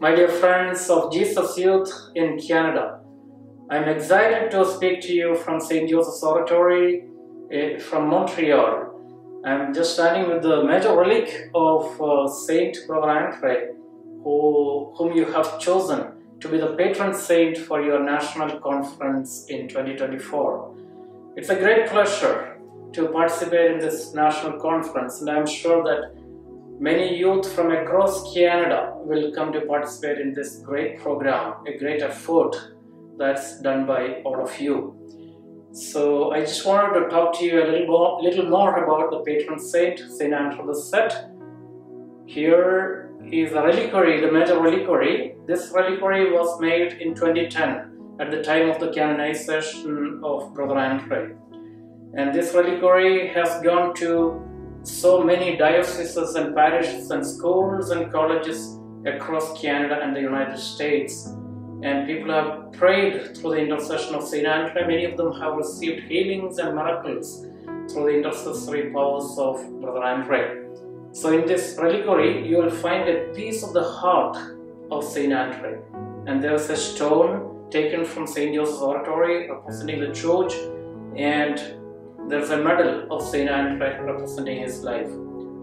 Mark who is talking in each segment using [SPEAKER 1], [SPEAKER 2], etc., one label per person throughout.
[SPEAKER 1] my dear friends of Jesus Youth in Canada. I'm excited to speak to you from St. Joseph's Oratory eh, from Montreal. I'm just standing with the major relic of uh, Saint Brother who, whom you have chosen to be the patron saint for your national conference in 2024. It's a great pleasure to participate in this national conference, and I'm sure that many youth from across Canada will come to participate in this great program, a great effort that's done by all of you. So I just wanted to talk to you a little more, little more about the patron saint, Saint Andre Bessette. Here is a reliquary, the major reliquary. This reliquary was made in 2010 at the time of the canonization of Brother Andre. And this reliquary has gone to so many dioceses and parishes and schools and colleges across Canada and the United States. And people have prayed through the intercession of Saint Andre. Many of them have received healings and miracles through the intercessory powers of Brother Andre. So in this reliquary, you will find a piece of the heart of Saint Andre. And there's a stone taken from Saint Joseph's Oratory representing the church and there's a medal of Saint Andre representing his life.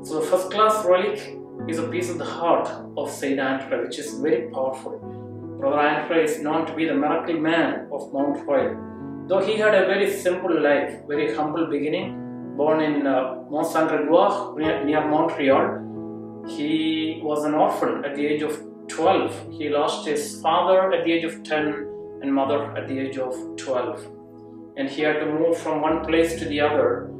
[SPEAKER 1] So the first class relic is a piece of the heart of Saint Andre, which is very powerful. Brother Andre is known to be the miracle man of Mount Royal. Though he had a very simple life, very humble beginning, born in uh, Mont Saint Gregoire near, near Montreal, he was an orphan at the age of 12. He lost his father at the age of 10 and mother at the age of 12 and he had to move from one place to the other.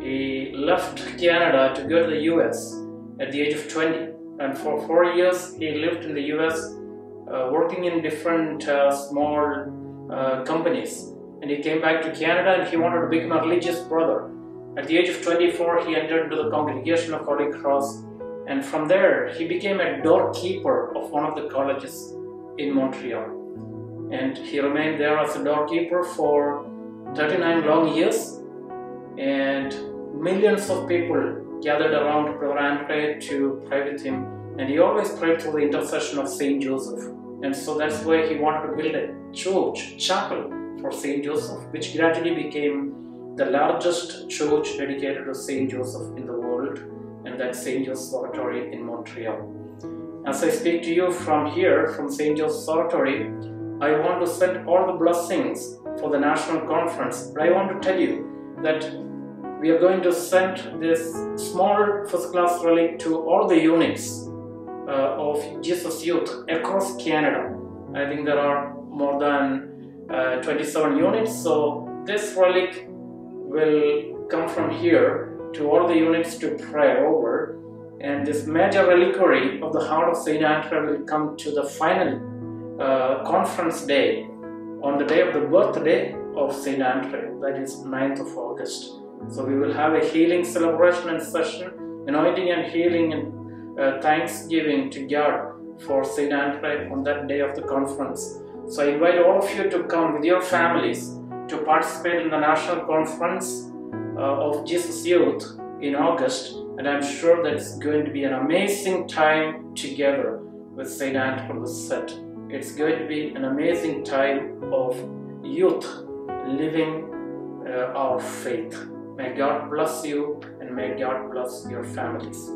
[SPEAKER 1] He left Canada to go to the US at the age of 20 and for four years he lived in the US uh, working in different uh, small uh, companies and he came back to Canada and he wanted to become a religious brother. At the age of 24 he entered into the congregation of Holy Cross and from there he became a doorkeeper of one of the colleges in Montreal and he remained there as a doorkeeper for 39 long years and millions of people gathered around Brother Andre to pray with him and he always prayed through the intercession of Saint Joseph and so that's why he wanted to build a church, chapel for Saint Joseph which gradually became the largest church dedicated to Saint Joseph in the world and that's Saint Joseph's Oratory in Montreal. As I speak to you from here, from Saint Joseph's Oratory, I want to send all the blessings for the national conference. But I want to tell you that we are going to send this small first class relic to all the units uh, of Jesus Youth across Canada. I think there are more than uh, 27 units, so this relic will come from here to all the units to pray over. And this major reliquary of the heart of Saint Andre will come to the final uh, conference day on the day of the birthday of Saint Andre, that is 9th of August. So we will have a healing celebration and session, anointing and healing and uh, thanksgiving to God for Saint Andre on that day of the conference. So I invite all of you to come with your families to participate in the national conference uh, of Jesus Youth in August, and I'm sure that it's going to be an amazing time together with Saint Andre Bessette. It's going to be an amazing time of youth living uh, our faith. May God bless you and may God bless your families.